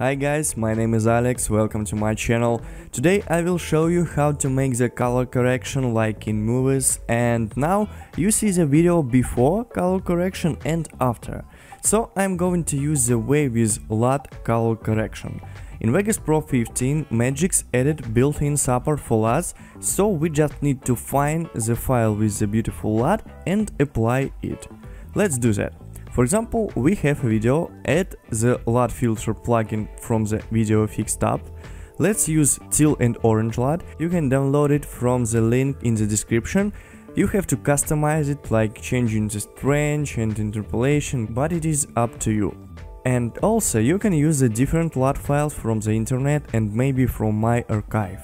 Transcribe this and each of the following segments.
Hi guys, my name is Alex, welcome to my channel. Today I will show you how to make the color correction like in movies and now you see the video before color correction and after. So I'm going to use the way with LUT color correction. In Vegas Pro 15 Magix added built-in support for LUTs, so we just need to find the file with the beautiful LUT and apply it. Let's do that. For example, we have a video, add the LUT filter plugin from the video FX tab. Let's use teal and orange LUT, you can download it from the link in the description. You have to customize it like changing the strength and interpolation, but it is up to you. And also you can use the different LUT files from the internet and maybe from my archive.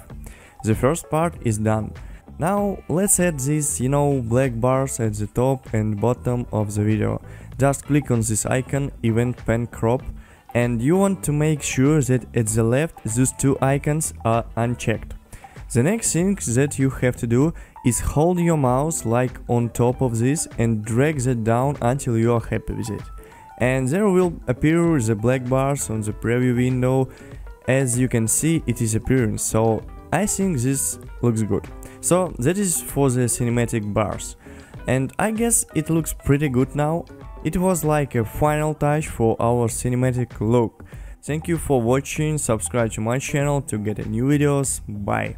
The first part is done. Now let's add these, you know, black bars at the top and bottom of the video. Just click on this icon, event pan crop, and you want to make sure that at the left those two icons are unchecked. The next thing that you have to do is hold your mouse like on top of this and drag that down until you are happy with it. And there will appear the black bars on the preview window. As you can see it is appearing, so I think this looks good. So that is for the cinematic bars. And I guess it looks pretty good now. It was like a final touch for our cinematic look. Thank you for watching, subscribe to my channel to get new videos, bye.